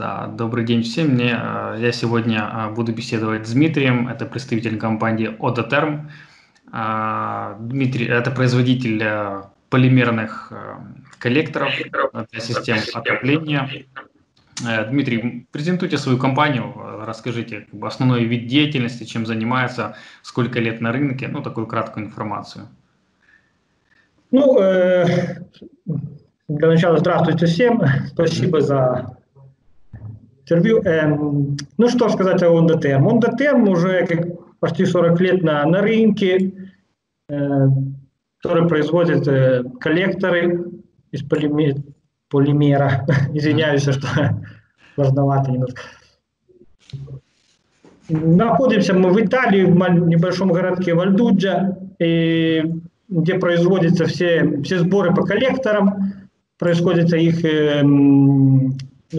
Да, добрый день всем. Мне, э, я сегодня э, буду беседовать с Дмитрием, это представитель компании Odoterm. Э, Дмитрий – это производитель полимерных коллекторов для систем отопления. Дмитрий, презентуйте свою компанию, расскажите основной вид деятельности, чем занимается, сколько лет на рынке, ну, такую краткую информацию. Ну, э, для начала здравствуйте всем, спасибо за интервью. Эм, ну, что сказать о Ондотем? Ондотем уже как почти 40 лет на, на рынке, э, который производит э, коллекторы из полимер, полимера. Извиняюсь, что сложновато немножко. Находимся мы в Италии, в небольшом городке Вальдуджа, и, где производятся все, все сборы по коллекторам, происходит их э,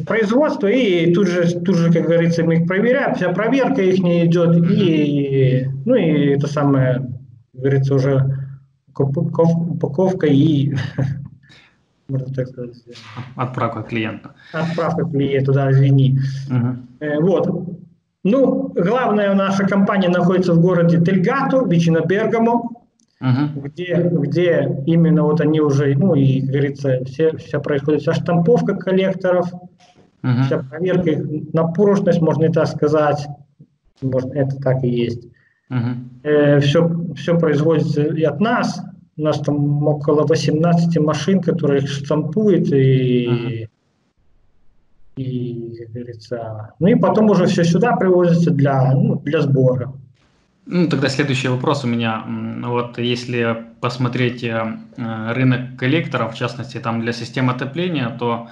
производство, и тут же, тут же, как говорится, мы их проверяем, вся проверка их не идет, и, ну, и это самое, как говорится, уже упаковка и можно так сказать. Отправка клиента. Отправка клиента, да, извини. Угу. Вот. Ну, главная наша компания находится в городе Тельгато, Вичино Бергамо, угу. где, где именно вот они уже, ну и, как говорится, все, вся происходит вся штамповка коллекторов, Угу. Вся проверка их на прочность, можно и так сказать. Может, это так и есть. Угу. Э, все, все производится и от нас. У нас там около 18 машин, которые их штампуют и, угу. и, как говорится, ну и потом уже все сюда привозится для, ну, для сбора. Ну, тогда следующий вопрос у меня. Вот если посмотреть э, рынок коллекторов, в частности, там для систем отопления, то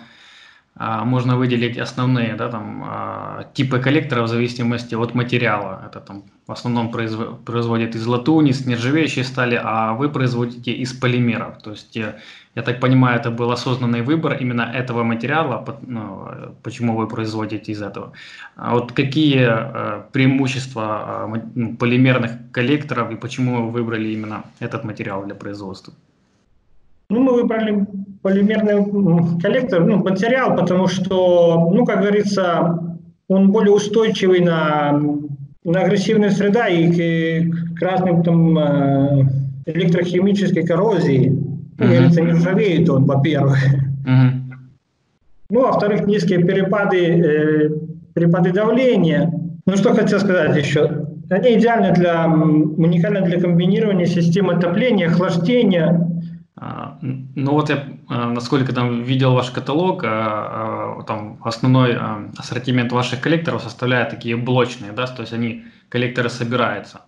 можно выделить основные да, там, а, типы коллекторов в зависимости от материала. Это там в основном производят из латуни, с нержавеющей стали, а вы производите из полимеров. То есть, э, я так понимаю, это был осознанный выбор именно этого материала, ну, почему вы производите из этого. А вот какие э, преимущества ну, полимерных коллекторов и почему вы выбрали именно этот материал для производства? Ну, мы выбрали полимерный коллектор, ну, материал, потому что, ну, как говорится, он более устойчивый на, на агрессивные среда и к, к разным там э, электрохимической коррозии. Uh-huh. Как говорится, не ржавеет он, во-первых. Uh-huh. Ну, а во-вторых, низкие перепады, э, перепады давления. Ну, что хотел сказать еще. Они идеальны для, уникальны для комбинирования систем отопления, охлаждения, ну вот я, а, насколько там видел ваш каталог, а, там основной ассортимент ваших коллекторов составляет такие блочные, да, то есть они, коллекторы собираются.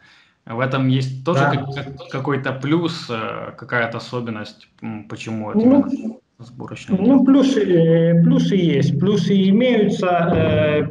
В этом есть тоже да. какой-то плюс, какая-то особенность, почему это ну, сборочный? Ну, плюсы, плюсы есть. Плюсы имеются, э,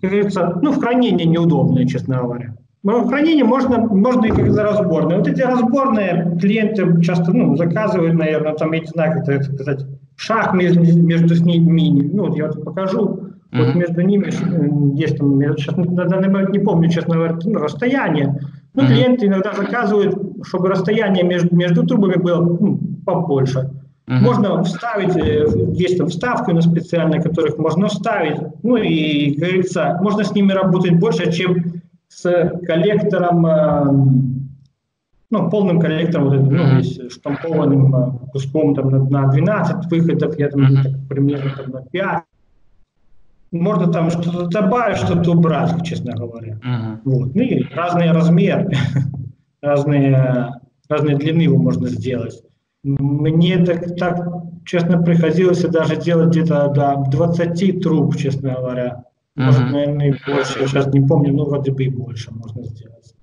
как говорится, ну, в хранении неудобные, честно говоря. В хранении можно, можно и как за разборные. Вот эти разборные клиенты часто ну, заказывают, наверное, там, я не знаю, как это сказать, шаг между, между ними. Ну, вот я вот покажу. Mm-hmm. Вот между ними есть там, я сейчас на данный момент не помню, честно говоря, ну, расстояние. Ну, mm-hmm. клиенты иногда заказывают, чтобы расстояние между, между трубами было ну, побольше. Mm-hmm. Можно вставить, э, есть там вставки на специальные, которых можно вставить. Ну и, как говорится, можно с ними работать больше, чем с коллектором, э, ну, полным коллектором, вот этим, ну, есть штампованным э, куском там, на, на 12 выходов, я там mm-hmm. так, примерно там, на 5. Можно там что-то добавить, что-то убрать, честно говоря. Uh-huh. Вот. Ну и разные размеры, разные, разные длины его можно сделать. Мне так, так, честно, приходилось даже делать где-то до 20 труб, честно говоря. Может, наверное, и больше. Я сейчас не помню, но вроде бы и больше можно сделать.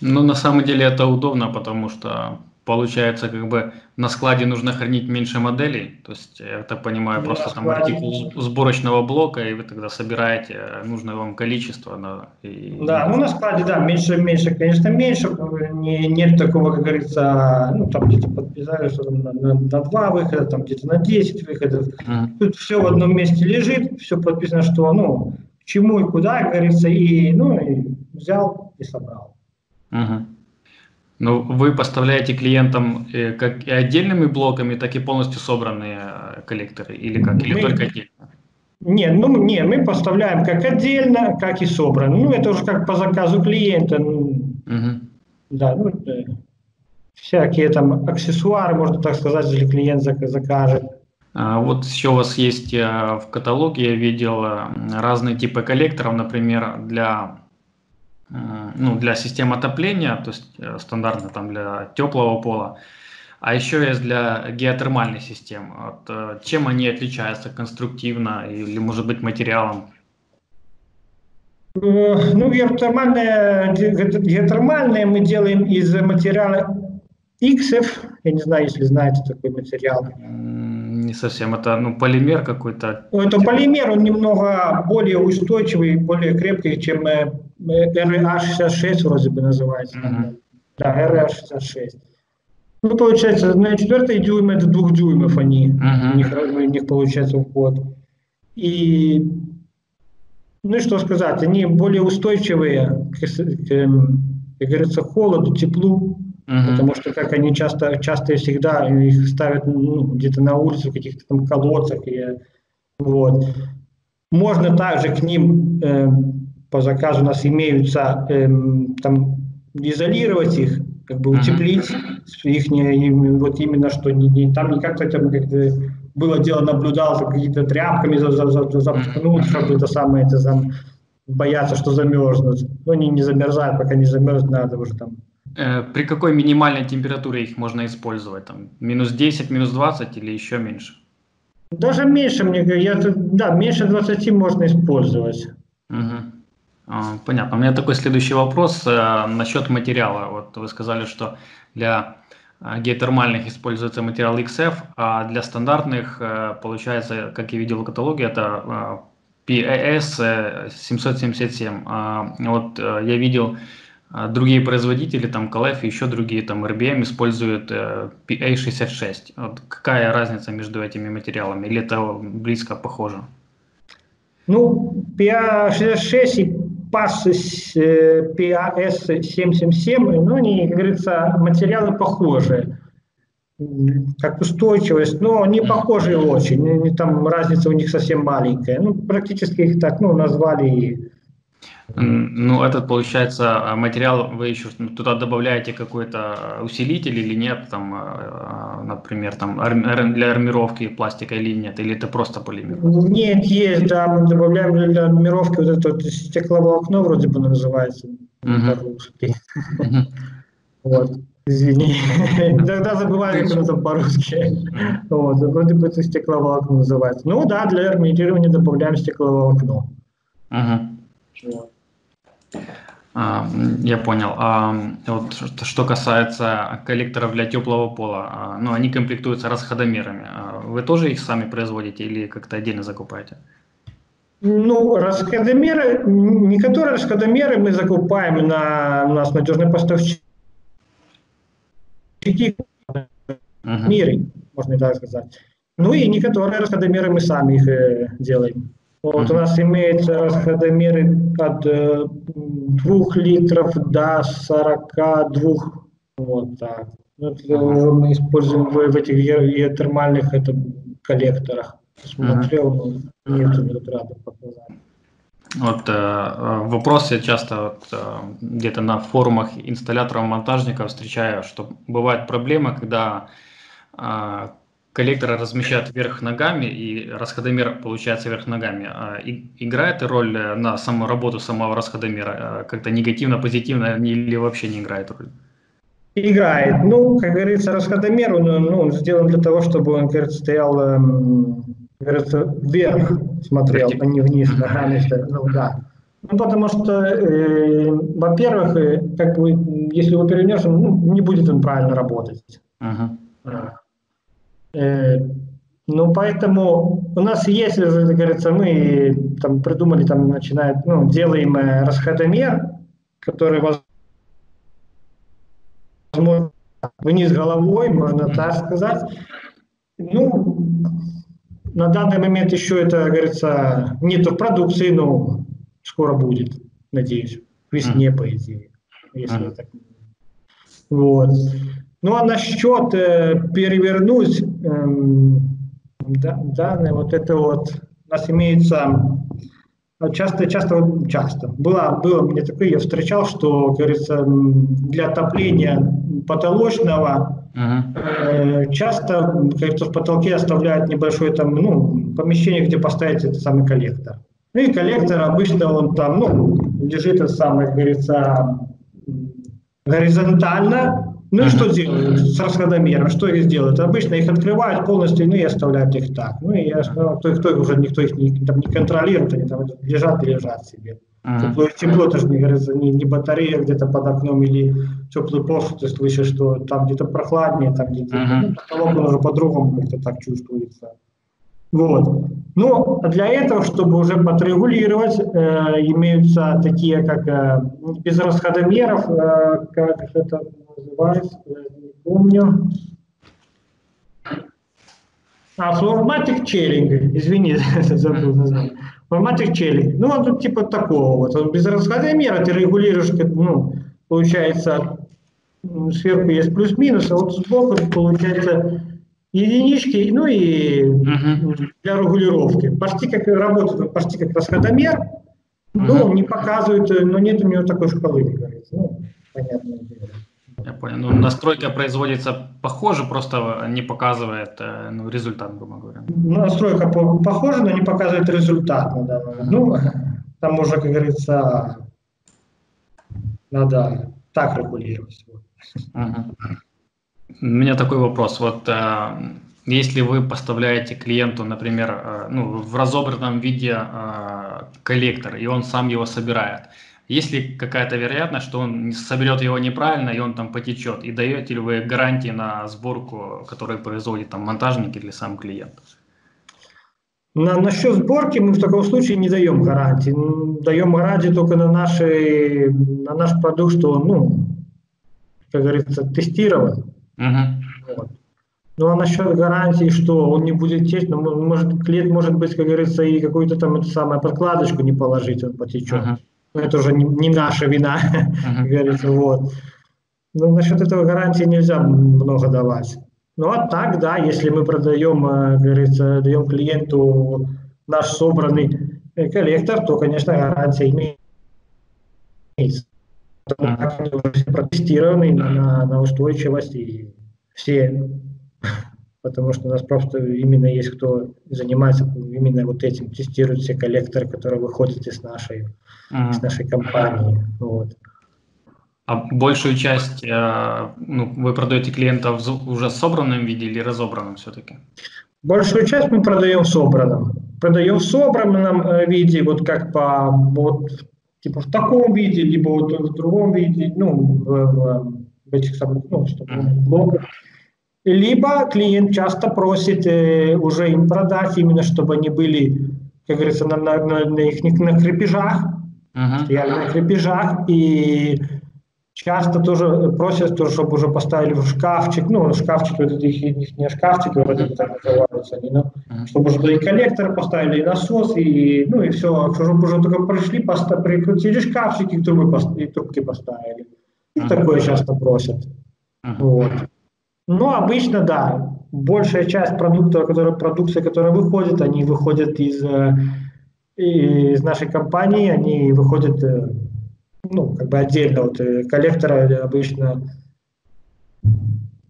Ну, на самом деле это удобно, потому что получается, как бы на складе нужно хранить меньше моделей. То есть, я так понимаю, да, просто там артикул сборочного блока, и вы тогда собираете нужное вам количество. Да, и... да ну на складе, да, меньше, меньше, конечно, меньше. Не, нет такого, как говорится, ну там где-то подписали, что там на, на, на 2 выхода, там где-то на 10 выходов. Mm. Тут все в одном месте лежит, все подписано, что, ну, чему и куда, как говорится, и, ну, и взял и собрал. Uh-huh. Ну, вы поставляете клиентам э, как и отдельными блоками, так и полностью собранные э, коллекторы, или как, или мы, только отдельно? Не, ну не, мы поставляем как отдельно, как и собрано. Ну, это уже как по заказу клиента. Угу. Да, ну, всякие там аксессуары, можно так сказать, если клиент закажет. А вот еще у вас есть э, в каталоге, я видел разные типы коллекторов, например, для, ну, для систем отопления, то есть стандартно там для теплого пола, а еще есть для геотермальной системы. Вот, чем они отличаются конструктивно или, может быть, материалом? Ну, геотермальные, геотермальные мы делаем из материала XF, я не знаю, если знаете такой материал. Не совсем, это ну, полимер какой-то. Ну, это полимер, он немного более устойчивый, более крепкий, чем RA66 вроде бы называется. Mm-hmm. Да, RA66. Ну, получается, на четвертой дюйме это двух дюймов они, uh-huh. у, них, у них получается уход. И, ну и что сказать, они более устойчивые к, к, как говорится, холоду, теплу, uh-huh. потому что как они часто, часто и всегда их ставят ну, где-то на улице, в каких-то там колодцах. И, вот. Можно также к ним э, по заказу у нас имеются э, там изолировать их, как бы утеплить uh-huh. их, вот именно что не, не, там не как-то там как было дело, наблюдал какими-то тряпками за, за, за, запахнуть, чтобы это самое, это там, боятся, что замерзнут. Но они не замерзают, пока не замерзнут, надо уже там. Э, при какой минимальной температуре их можно использовать? Там, минус 10, минус 20 или еще меньше? Даже меньше, мне я, да, меньше 20 можно использовать. Угу. А, понятно. У меня такой следующий вопрос э, насчет материала. Вот вы сказали, что для э, геотермальных используется материал XF, а для стандартных, э, получается, как я видел в каталоге, это PAS 777. А, вот я видел другие производители, там KLF и еще другие, там RBM используют PA66. Вот какая разница между этими материалами? Или это близко похоже? Ну, PA66 и PAS PAS777, ну, они, как говорится, материалы похожие, как устойчивость, но не похожие очень, там разница у них совсем маленькая. Ну, практически их так, ну, назвали ну, этот, получается, материал вы еще туда добавляете какой-то усилитель или нет, там, а, например, там для армировки пластика или нет, или это просто полимер? Нет, есть, да, мы добавляем для армировки вот это вот стекловолокно вроде бы называется по-русски. Вот, извини, иногда забываю, как это по-русски. Вот, вроде бы это стекловолокно называется. Ну да, для армирования добавляем стекловолокно. Вот. А, я понял. А вот что касается коллекторов для теплого пола, а, ну они комплектуются расходомерами. А вы тоже их сами производите или как-то отдельно закупаете? Ну, расходомеры, некоторые расходомеры мы закупаем на у нас надежные поставщики в мире, можно так сказать. Ну и некоторые расходомеры мы сами их э, делаем. Вот у нас имеются расходомеры от э, 2 литров до 42. Вот так. Вот ага. мы используем в, в этих геотермальных это, коллекторах. Смотрел, но нет, не рада показать. Вот э, вопрос я часто вот, э, где-то на форумах инсталляторов-монтажников встречаю, что бывает проблема, когда э, коллектора размещают вверх ногами, и расходомер получается вверх ногами. А и, играет роль э, на саму работу самого расходомера? Э, как-то негативно, позитивно или вообще не играет роль? Играет. Ну, как говорится, расходомер он, ну, он сделан для того, чтобы он, говорится, стоял, эм, как говорится, вверх смотрел, а не вниз ногами. Ну, да. Ну, потому что, э, во-первых, э, как бы, если его перевернешь, ну, не будет он правильно работать. Uh-huh. Э, ну, поэтому у нас есть, как говорится, мы там придумали, там начинает, ну, делаем э, расходомер, который возможно вниз головой, можно так сказать. Ну, на данный момент еще это, говорится, нету в продукции, но скоро будет, надеюсь, весне, по идее, если так. Вот. Ну а насчет э, перевернуть э, да, данные, вот это вот нас имеется часто, часто, часто. Было, было мне такое, я встречал, что, говорится, для отопления потолочного uh-huh. часто, говорится, в потолке оставляют небольшое там, ну, помещение, где поставить этот самый коллектор. Ну и коллектор обычно он там, ну, лежит, это самое, говорится, горизонтально, ну и что делают с расходомером? Что их делают? Обычно их открывают полностью, ну и оставляют их так. Ну и я сказал, кто, кто уже никто их не, там, не контролирует, они там лежат и лежат себе. Тепло, тепло тоже не, не, не батарея где-то под окном или теплый пол, ты слышишь, что там где-то прохладнее, там где-то ну, потолок уже по-другому как-то так чувствуется. Вот. Но для этого, чтобы уже подрегулировать, э, имеются такие, как э, без расходомеров, э, как это называется, не помню. А, Flormatic Chairing, извини, забыл название. Flormatic Chairing. Ну, он тут типа такого вот. Он без расходомера ты регулируешь, ну, получается, сверху есть плюс-минус, а вот сбоку получается единички, ну и для регулировки. Почти как работает, почти как расходомер, но не показывает, но нет у него такой шкалы, как говорится. Ну, понятное дело. Я понял. Ну, настройка производится похоже, просто не показывает э, ну, результат, грубо говоря. Настройка похожа, но не показывает результат. Да. Ну, там уже, как говорится, надо так регулировать. Угу. У меня такой вопрос. Вот э, если вы поставляете клиенту, например, э, ну, в разобранном виде коллектор, и он сам его собирает, есть ли какая-то вероятность, что он соберет его неправильно, и он там потечет? И даете ли вы гарантии на сборку, которую производит там монтажник или сам клиент? На, насчет сборки мы в таком случае не даем гарантии. Даем гарантии только на, наши, на наш продукт, что он, ну, как говорится, тестирован. Угу. Вот. Ну а насчет гарантии, что он не будет течь, ну, может, клиент может быть, как говорится, и какую-то там эту самую подкладочку не положить, он потечет. Uh-huh это уже не, не наша вина, uh-huh. говорится, вот. Но насчет этого гарантии нельзя много давать. Ну а так, да, если мы продаем, э, говорится, даем клиенту наш собранный э, коллектор, то, конечно, гарантия имеется. Как протестированы на, на устойчивость и все, потому что у нас просто именно есть кто занимается именно вот этим, тестируют все коллекторы, которые выходят из нашей ага. с нашей компанией. Вот. А большую часть э, ну, вы продаете клиентов в уже собранном виде или разобранном все-таки? Большую часть мы продаем в собранном. Продаем в собранном э, виде, вот как по вот, типа в таком виде, либо вот в другом виде, ну, в, в, в этих самых ну, блоках. Либо клиент часто просит э, уже им продать, именно чтобы они были, как говорится, на, на, на, на их на крепежах, uh-huh. стояли на крепежах, и часто тоже просят, тоже, чтобы уже поставили в шкафчик, ну, шкафчик, вот их, их не шкафчики, вроде бы так называются они, но, uh-huh. чтобы уже и коллектор поставили, и насос, и, ну, и все, чтобы уже только пришли, поста- прикрутили шкафчики, и трубы, и трубки поставили. И uh-huh. такое часто просят. Uh-huh. Вот. Ну, обычно, да, большая часть продукта, который, продукции, которая выходит, они выходят из э, из нашей компании они выходят э, ну, как бы отдельно. Вот э, коллекторы обычно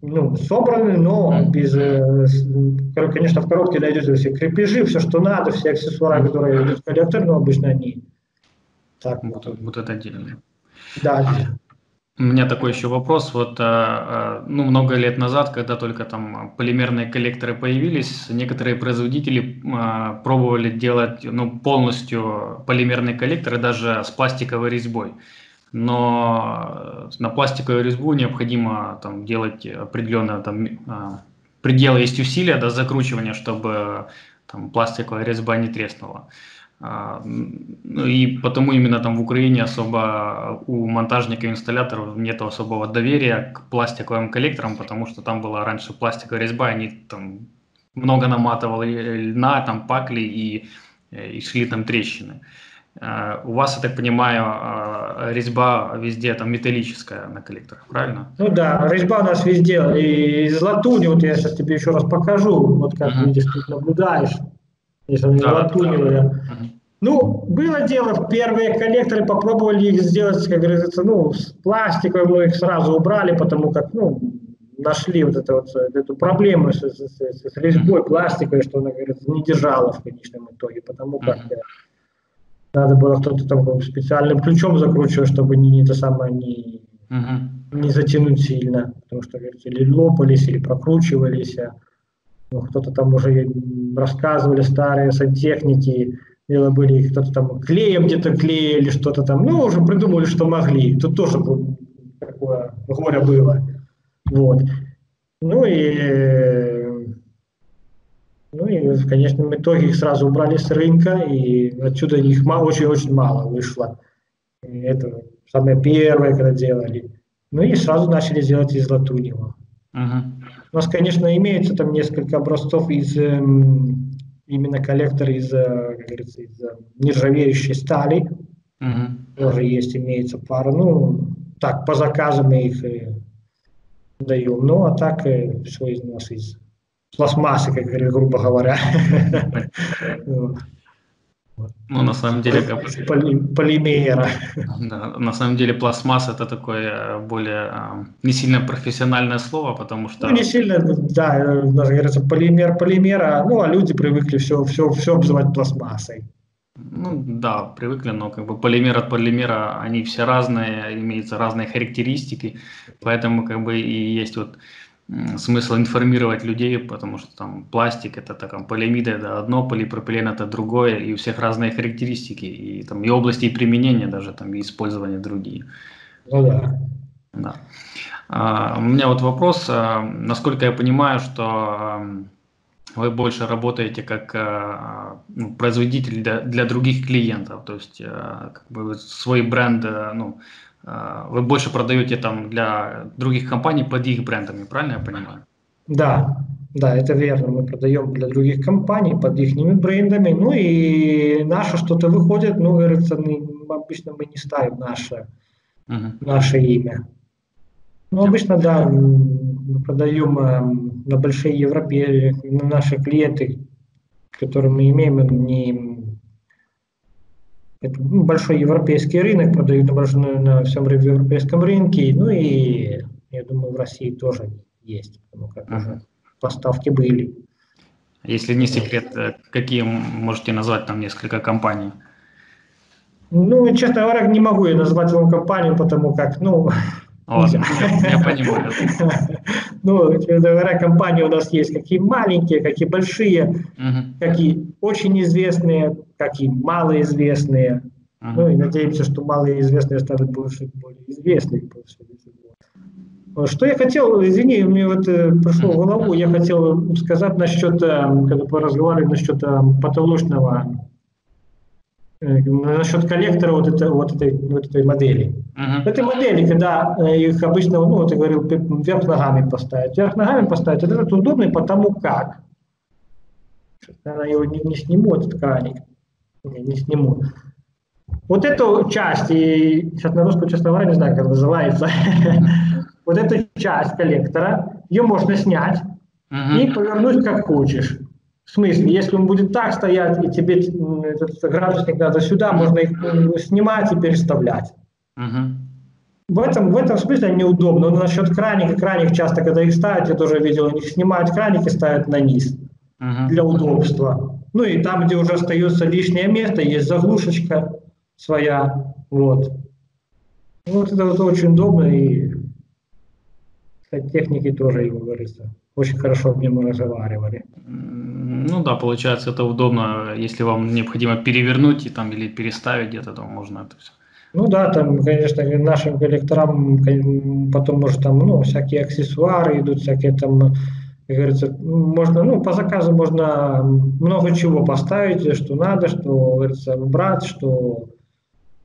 ну, собраны, но без, конечно, в коробке найдете все крепежи, все, что надо, все аксессуары, которые идут в коллектор, но обычно они так. Вот, вот это отдельно. Да. У меня такой еще вопрос. Вот, а, а, ну, много лет назад, когда только там полимерные коллекторы появились, некоторые производители а, пробовали делать ну, полностью полимерные коллекторы даже с пластиковой резьбой. Но на пластиковую резьбу необходимо там, делать определенные там, пределы, есть усилия до закручивания, чтобы там, пластиковая резьба не треснула. И потому именно там в Украине особо у монтажников и инсталляторов нет особого доверия к пластиковым коллекторам, потому что там была раньше пластиковая резьба, они там много наматывали льна, там пакли и, и шли там трещины. А, у вас, я так понимаю, а, резьба везде там металлическая на коллекторах, правильно? Ну да, резьба у нас везде. И из латуни, вот я сейчас тебе еще раз покажу, вот как uh-huh. видишь, тут наблюдаешь. Если они да, латуневые. Да. Ну, было дело, первые коллекторы попробовали их сделать, как говорится, ну, с пластиковым, мы их сразу убрали, потому как, ну, нашли вот, это вот эту проблему с, с, с, с резьбой пластиковой, что она, говорится, не держала в конечном итоге, потому как mm-hmm. надо было кто-то там специальным ключом закручивать, чтобы не, не это самое не, mm-hmm. не затянуть сильно, потому что, говорится, или лопались, или прокручивались, а, ну, кто-то там уже рассказывали старые сантехники, дело были, кто-то там клеем где-то клеили, что-то там, ну, уже придумали, что могли. Тут тоже такое горе было. Вот. Ну и, ну и в конечном итоге их сразу убрали с рынка, и отсюда их очень-очень мало вышло. И это самое первое, когда делали. Ну и сразу начали делать из латуневого. Uh-huh. У нас, конечно, имеется там несколько образцов из эм, именно коллектор из, э, как говорится, из э, нержавеющей стали. Uh-huh. Тоже есть, имеется пара. Ну, так, по заказам мы их э, даем. Ну, а так все из нас из пластмассы, как говорят, грубо говоря. Ну, на самом деле... Поли, полимера. Да, на самом деле пластмасс это такое э, более э, не сильно профессиональное слово, потому что... Ну, не сильно, да, даже говорится полимер полимера, ну, а люди привыкли все, все, все обзывать пластмассой. Ну да, привыкли, но как бы полимер от полимера, они все разные, имеются разные характеристики, поэтому как бы и есть вот смысл информировать людей, потому что там пластик это там полиамид это одно, полипропилен это другое, и у всех разные характеристики, и там и области применения даже там и использования другие. Ну да. Да. А, у меня вот вопрос, а, насколько я понимаю, что вы больше работаете как э, ну, производитель для, для других клиентов, то есть э, как бы свой бренд, э, ну, вы больше продаете там для других компаний под их брендами, правильно я понимаю? Да, да, это верно. Мы продаем для других компаний под их брендами. Ну и наше что-то выходит, ну, говорится, обычно мы не ставим наше, uh-huh. наше имя. Ну, обычно, да, мы продаем э, на большие европейские, на наши клиенты, которые мы имеем, не это ну, большой европейский рынок, продают большой, на всем европейском рынке, ну и я думаю, в России тоже есть, потому как uh-huh. поставки были. Если не секрет, э, какие можете назвать там несколько компаний? Ну, честно говоря, не могу я назвать вам компанию, потому как, ну, Ладно, я понимаю. Ну, говоря, компании у нас есть какие маленькие, какие большие, какие очень известные, какие малоизвестные. Ну и надеемся, что малоизвестные станут больше более известными. Что я хотел, извини, мне вот э, пришло в голову, я хотел сказать насчет, э, когда мы разговаривали насчет э, потолочного Э, насчет коллектора вот, это, вот, этой, вот этой модели. Uh-huh. Этой модели, когда э, их обычно, ну, вот я говорил, вверх ногами поставить. Вверх ногами поставить, вот этот удобный, потому как. Наверное, его не, не сниму, этот краник. Не, не сниму. Вот эту часть, и сейчас на русском, честно говоря, не знаю, как называется, вот эту часть коллектора, ее можно снять и повернуть как хочешь. В смысле, если он будет так стоять, и тебе этот градусник надо сюда, можно их снимать и переставлять. Uh-huh. В этом, в этом смысле они удобны. Но насчет краника, краник часто, когда их ставят, я тоже видел, они снимают краник и ставят на низ uh-huh. для удобства. Ну и там, где уже остается лишнее место, есть заглушечка своя. Вот. Вот это вот очень удобно и кстати, техники тоже, как говорится, очень хорошо в нем разговаривали. Ну да, получается, это удобно, если вам необходимо перевернуть и там или переставить где-то, то можно это все. Ну да, там, конечно, нашим коллекторам потом может там, ну, всякие аксессуары идут, всякие там, как говорится, можно, ну, по заказу можно много чего поставить, что надо, что, говорится, убрать, что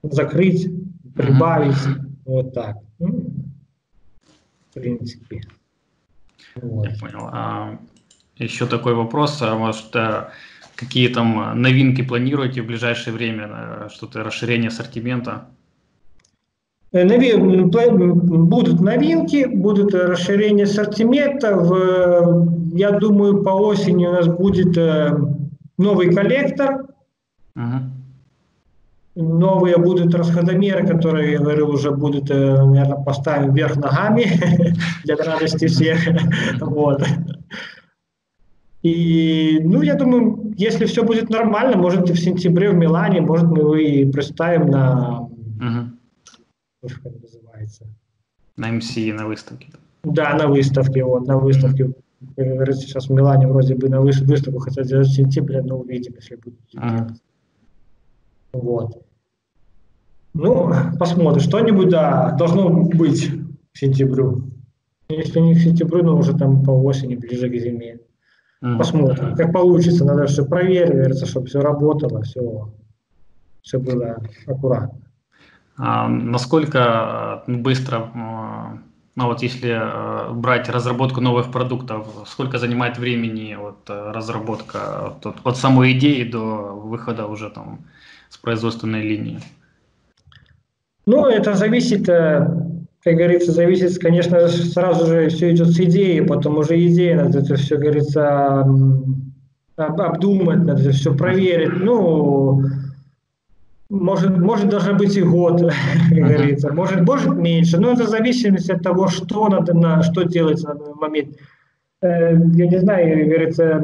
закрыть, прибавить, mm-hmm. вот так. Ну, в принципе. Вот. Я понял. А, еще такой вопрос, а может, э, какие там новинки планируете в ближайшее время, э, что-то расширение ассортимента? Э, будут новинки, будут расширение ассортимента. Я думаю, по осени у нас будет новый коллектор, uh-huh. новые будут расходомеры, которые, я говорил, уже будут, наверное, поставим вверх ногами для радости всех. Вот. И, ну, я думаю, если все будет нормально, может, и в сентябре в Милане, может, мы его и представим на... Угу. Как называется? На МС, на выставке. Да, на выставке, вот, на выставке. Сейчас в Милане вроде бы на выставку хотят сделать в сентябре, но увидим, если будет. Ага. Вот. Ну, посмотрим. Что-нибудь, да, должно быть к сентябрю. Если не к сентябрю, но уже там по осени, ближе к зиме. Посмотрим, как получится. Надо все проверить, чтобы все работало, все, все было аккуратно. А насколько быстро а, ну вот если э, брать разработку новых продуктов, сколько занимает времени вот, э, разработка от, от самой идеи до выхода уже там с производственной линии? Ну, это зависит, э, как говорится, зависит, конечно, сразу же все идет с идеи, потом уже идея, надо это все, говорится, обдумать, надо это все проверить. Ну, может, может даже быть и год, как говорится, может, может меньше, но это в зависимости от того, что надо, на, что делается на данный момент. Э, я не знаю, как говорится,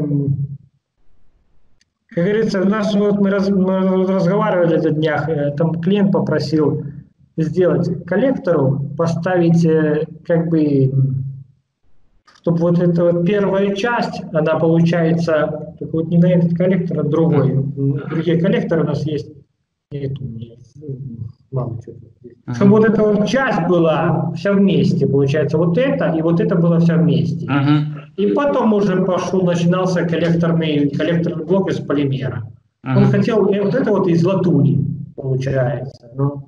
как говорится, у нас вот мы, раз, мы разговаривали на днях, э, там клиент попросил сделать коллектору, поставить э, как бы, чтобы вот эта вот первая часть, она получается, так вот не на этот коллектор, а другой. Другие коллекторы у нас есть нет, мало чего. Ага. Чтобы вот эта вот часть была вся вместе, получается, вот это и вот это было все вместе. Ага. И потом уже пошел, начинался коллекторный, коллекторный блок из полимера. Ага. Он хотел вот это вот из латуни, получается. Ну.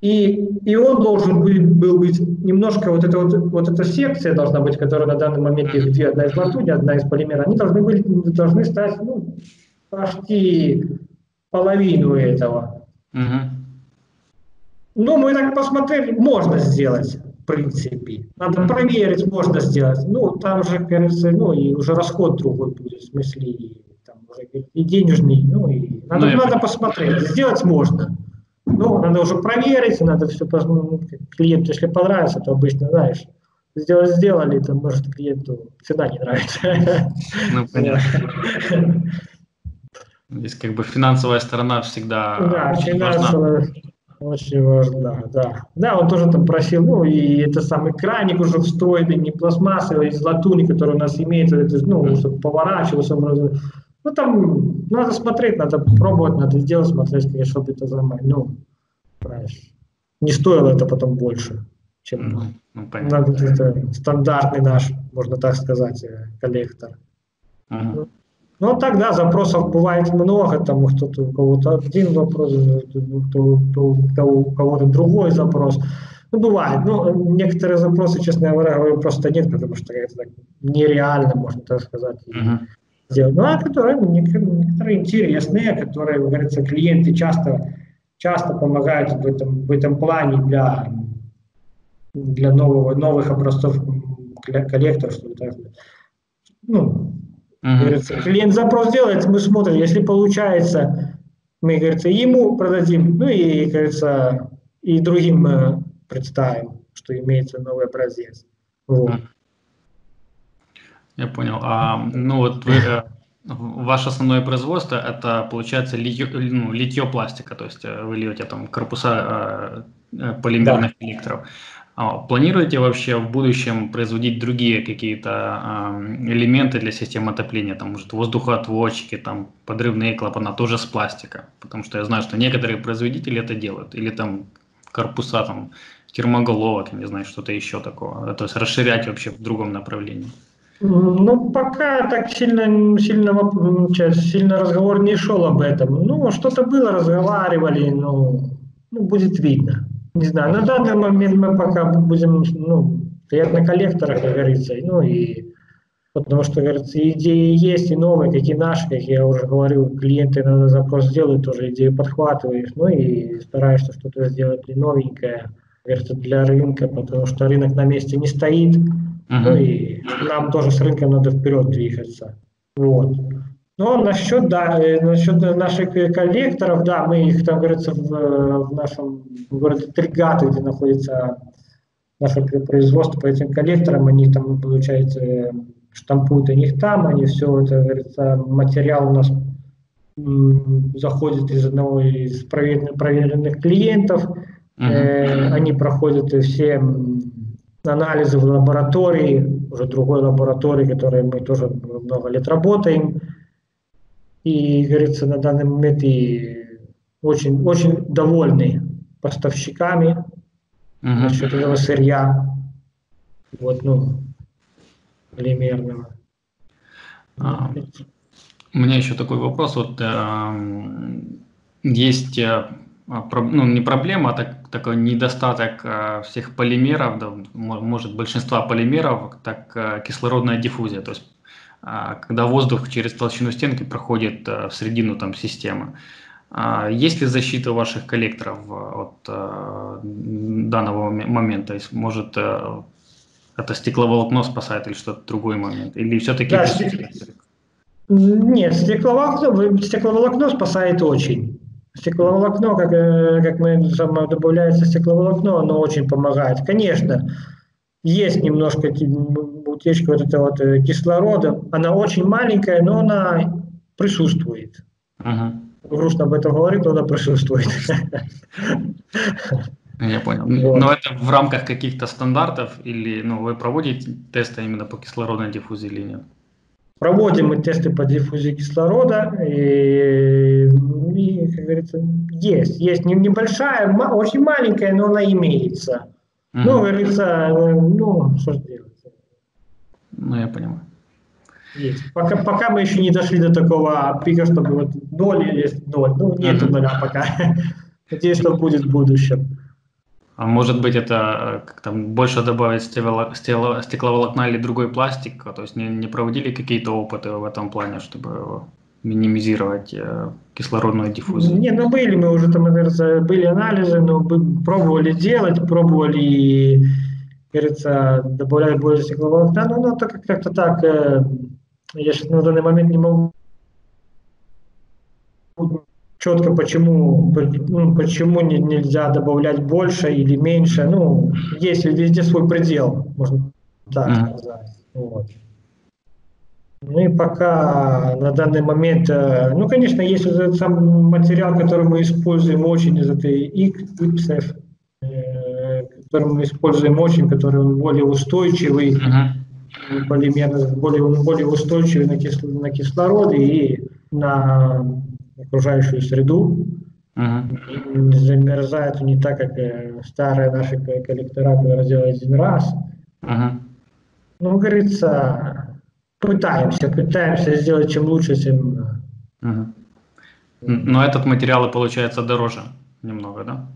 И, и он должен был, был быть немножко, вот эта вот, вот эта секция должна быть, которая на данный момент их две, одна из латуни, одна из полимера, они должны были, должны стать ну, почти половину этого. Угу. Ну, мы так посмотрели, можно сделать, в принципе. Надо проверить, можно сделать. Ну, там же, кажется, ну, и уже расход другой будет, в смысле, и, там, уже и денежный, ну, и надо, ну, надо посмотреть. Сделать можно. Ну, надо уже проверить, надо все, ну, клиенту, если понравится, то обычно, знаешь, сделали, сделали, то, может, клиенту цена не нравится. Ну, понятно. Здесь как бы финансовая сторона всегда да, очень финансовая, важна. Очень важна, да. Да, он тоже там просил, ну, и это самый краник уже встроенный, не пластмассовый, из латуни, который у нас имеется, это, ну, чтобы поворачивался. Ну, там надо смотреть, надо пробовать, надо сделать, смотреть, конечно, чтобы это замать. Ну, не стоило это потом больше, чем ну, ну, надо, это стандартный наш, можно так сказать, э, коллектор. Uh-huh. Ну, тогда запросов бывает много, там кто-то у кого-то один вопрос, у кого-то другой запрос. Ну, бывает. Ну, некоторые запросы, честно говоря, просто нет, потому что это так нереально, можно так сказать, uh-huh. Сделать. Ну, а которые некоторые, интересные, которые, как говорится, клиенты часто, часто помогают в этом, в этом плане для, для нового, новых образцов коллекторов, что так Ну. Говорится, клиент запрос делает, мы смотрим, если получается, мы, говорится, ему продадим, ну и, говорится, и другим э, представим, что имеется новый образец. Вот. Я понял. А, ну вот вы, э, ваше основное производство это получается литье, ну, литье пластика, то есть э, вы льете там корпуса полимерных да. коллекторов. А, планируете вообще в будущем производить другие какие-то э, элементы для системы отопления, там, может, воздухоотводчики, там, подрывные клапана, тоже с пластика? Потому что я знаю, что некоторые производители это делают, или там корпуса, там, термоголовок, я не знаю, что-то еще такого, то есть расширять вообще в другом направлении. Ну, пока так сильно, сильно, сильно разговор не шел об этом. Ну, что-то было, разговаривали, ну, ну будет видно. Не знаю, на данный момент мы пока будем ну, стоять на коллекторах, как говорится, ну и потому что, говорится, идеи есть и новые, как и наши, как я уже говорил, клиенты надо запрос делают, тоже идею подхватываешь, ну и стараешься что-то сделать и новенькое, говорится, для рынка, потому что рынок на месте не стоит, uh-huh. ну и нам тоже с рынком надо вперед двигаться. Вот. Ну, насчет, да, э, насчет наших коллекторов, да, мы их, там, говорится, в, в нашем городе Тригаты, где находится наше производство по этим коллекторам, они там, получается, штампуют у них там, они все это, говорится, материал у нас заходит из одного из проверенных, проверенных клиентов, uh-huh. э, они проходят все анализы в лаборатории, уже другой лаборатории, которой мы тоже много лет работаем, и, говорится, на данный момент и очень, очень довольны поставщиками uh-huh. насчет этого сырья, вот, ну, полимерного. А, у меня еще такой вопрос. Вот э, есть э, ну, не проблема, а так, такой недостаток э, всех полимеров, да, может большинства полимеров, так э, кислородная диффузия. То есть а, когда воздух через толщину стенки проходит э, в середину там, системы. А, есть ли защита ваших коллекторов от э, данного момента? Есть, может, это стекловолокно спасает или что-то другой момент? Или все-таки... Да, Нет, стекловолокно, стекловолокно спасает очень. Стекловолокно, как, как мы добавляется стекловолокно, оно очень помогает. Конечно, есть немножко утечка вот этого вот э, кислорода. Она очень маленькая, но она присутствует. Ага. Грустно об этом говорить, но она присутствует. Я понял. Вот. Но это в рамках каких-то стандартов или ну, вы проводите тесты именно по кислородной диффузии или нет? Проводим мы тесты по диффузии кислорода, и, и как говорится, есть. Есть небольшая, очень маленькая, но она имеется. Mm-hmm. Ну, говорится, ну, что делать. Ну, я понимаю. Есть. Пока, пока мы еще не дошли до такого пика, чтобы вот ноль есть ноль. Ну, нет mm-hmm. нуля пока. Надеюсь, что будет в будущем. А может быть, это как там больше добавить стекло, стекло, стекловолокна или другой пластик? То есть не, не проводили какие-то опыты в этом плане, чтобы минимизировать э, кислородную диффузию? Не, ну были мы уже там, наверное, были анализы, но пробовали делать, пробовали, говорится, добавлять больше стекловолокна, но ну, так, как-то так, э, я сейчас на данный момент не могу четко, почему, ну, почему не, нельзя добавлять больше или меньше. Ну, есть везде свой предел, можно так mm-hmm. сказать. Вот. Ну и пока на данный момент, э, ну, конечно, есть этот сам материал, который мы используем очень из этой IPSF, э, который мы используем очень, который он более устойчивый, uh-huh. полимерно, более, более устойчивый на, кисло, на кислород и на окружающую среду. Uh-huh. Не замерзает не так, как э, старые наши коллектора, которые делают один раз. Uh-huh. Ну, говорится, Пытаемся, пытаемся сделать чем лучше, тем... Угу. Но этот материал, получается, дороже немного, да?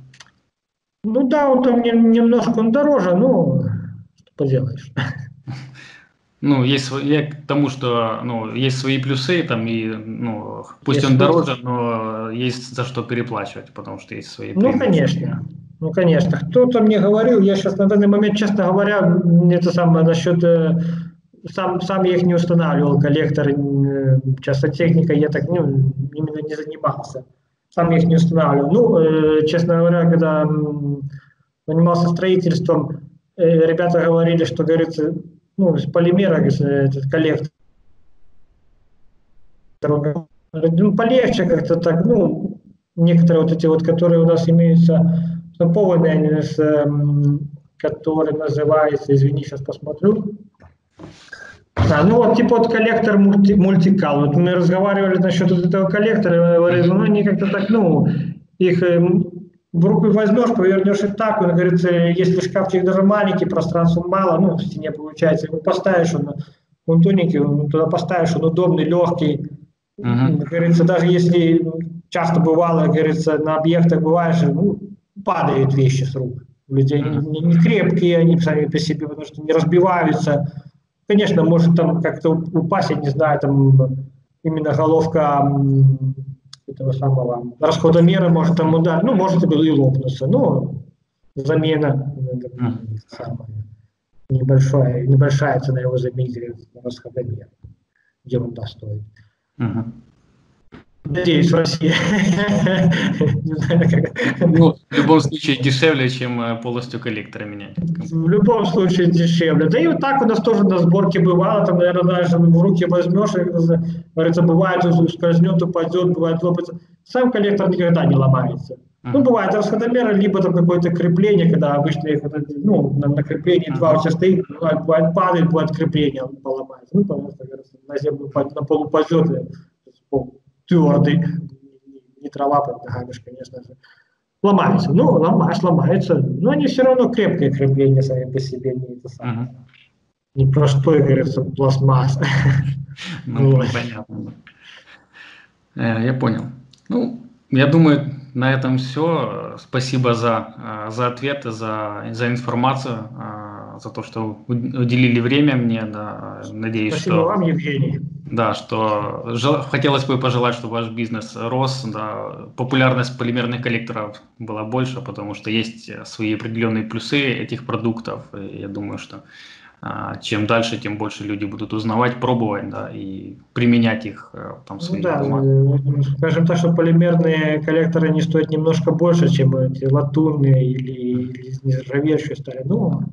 Ну да, он там не, немножко он дороже, но что поделаешь. Ну, есть я к тому, что ну, есть свои плюсы, там, и, ну, пусть есть он дороже, но есть за что переплачивать, потому что есть свои Ну, конечно. Ну, конечно. Кто-то мне говорил, я сейчас на данный момент, честно говоря, это самое насчет э, сам, сам я их не устанавливал, коллекторы, часто техника, я так ну, именно не занимался. Сам я их не устанавливал. Ну, э, честно говоря, когда занимался строительством, э, ребята говорили, что, говорится, ну, из полимера этот коллектор, ну, полегче как-то так, ну, некоторые вот эти вот, которые у нас имеются, штампованные, они с, которые называются, извини, сейчас посмотрю, а, ну вот типа вот коллектор мульти, мультикал. Вот мы разговаривали насчет вот этого коллектора, говорили, ну они как-то так, ну, их э, в руку возьмешь, повернешь и так, он говорит, э, если шкафчик даже маленький, пространства мало, ну, в стене получается, его поставишь, он, он тоненький, он туда поставишь, он удобный, легкий. Uh-huh. Говорится, даже если часто бывало, говорится, на объектах бываешь, ну, падают вещи с рук. У людей uh-huh. не, не крепкие, они сами по себе, потому что не разбиваются. Конечно, может там как-то упасть, я не знаю, там именно головка этого самого расходомера может там удар, ну, может и лопнуться, но замена самая, небольшая, небольшая цена его заменить расходомер, ерунда стоит. Угу. Надеюсь, в России. Ну, в любом случае дешевле, чем э, полностью коллектора менять. В любом случае дешевле. Да и вот так у нас тоже на сборке бывало, там, наверное, даже в руки возьмешь, и, говорится, бывает, скользнет, упадет, бывает, лопается. Сам коллектор никогда не ломается. Ну, бывает расходомеры, либо там какое-то крепление, когда обычно их ну, на, на креплении два у тебя стоит, бывает, бывает падает, бывает крепление, он поломается. Ну, потому что на землю на пол упадет, твердый, не трава под ногами, конечно же. Ломается. Ну, ломаешь, ломается. Но они все равно крепкие крепления сами по себе, не это самое. Uh-huh. Не простой, говорится, пластмасс. Ну, понятно. Э, я понял. Ну, я думаю, на этом все. Спасибо за, э, за ответы, за, за информацию, э, за то, что уделили время мне. Да. Надеюсь, Спасибо что... вам, Евгений. Да, что жел... хотелось бы пожелать, чтобы ваш бизнес рос, да, популярность полимерных коллекторов была больше, потому что есть свои определенные плюсы этих продуктов. И я думаю, что а, чем дальше, тем больше люди будут узнавать, пробовать, да, и применять их э, там в своих ну, да, домах. Скажем так, что полимерные коллекторы не стоят немножко больше, чем эти латунные или, или нержавеющие стали. Ну,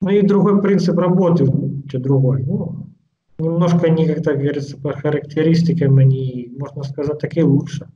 ну и другой принцип работы, другой. Ну, немножко они, как так говорится, по характеристикам, они, можно сказать, такие лучше.